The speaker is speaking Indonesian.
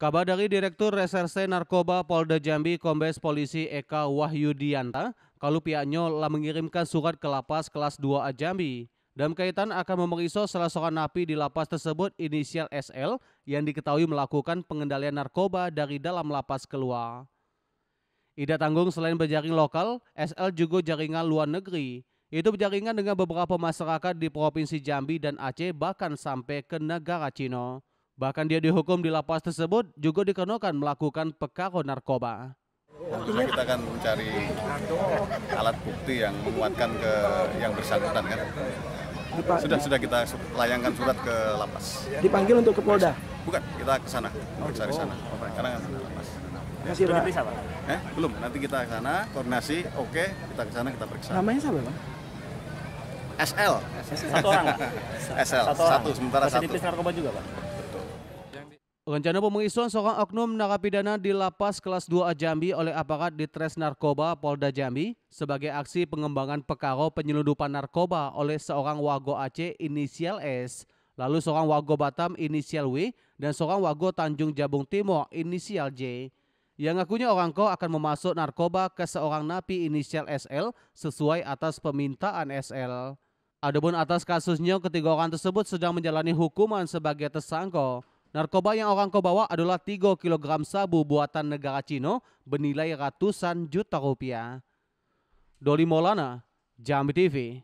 Kabar dari Direktur Reserse Narkoba Polda Jambi Kombes Polisi Eka Wahyudianta, kalau pihaknya telah mengirimkan surat ke lapas kelas 2A Jambi. Dalam kaitan akan memeriksa salah seorang napi di lapas tersebut inisial SL yang diketahui melakukan pengendalian narkoba dari dalam lapas keluar. Ida Tanggung selain berjaring lokal, SL juga jaringan luar negeri. Itu berjaringan dengan beberapa masyarakat di Provinsi Jambi dan Aceh bahkan sampai ke negara Cina. Bahkan dia dihukum di lapas tersebut juga dikenakan melakukan perkara narkoba. Tentunya kita akan mencari alat bukti yang menguatkan ke yang bersangkutan kan. Sudah sudah kita layangkan surat ke lapas. Dipanggil untuk ke Polda? Bukan, kita ke sana, periksa di sana. Karena kan lapas. Masih Sudah diperiksa Pak? Eh, belum. Nanti kita ke sana, koordinasi, oke, kita ke sana kita periksa. Namanya siapa bang? SL, Satu orang Pak? SL, Satu orang? satu sementara Masih satu. diperiksa narkoba juga Pak? Rencana pemeriksaan seorang oknum narapidana di lapas kelas 2A Jambi oleh aparat di Tres Narkoba Polda Jambi sebagai aksi pengembangan perkara penyelundupan narkoba oleh seorang warga Aceh inisial S, lalu seorang warga Batam inisial W, dan seorang warga Tanjung Jabung Timur inisial J. Yang ngakunya orang ko akan memasuk narkoba ke seorang napi inisial SL sesuai atas permintaan SL. Adapun atas kasusnya ketiga orang tersebut sedang menjalani hukuman sebagai tersangka. Narkoba yang orang kau bawa adalah 3 kg sabu buatan negara Cina bernilai ratusan juta rupiah. Doli Molana, Jambi TV.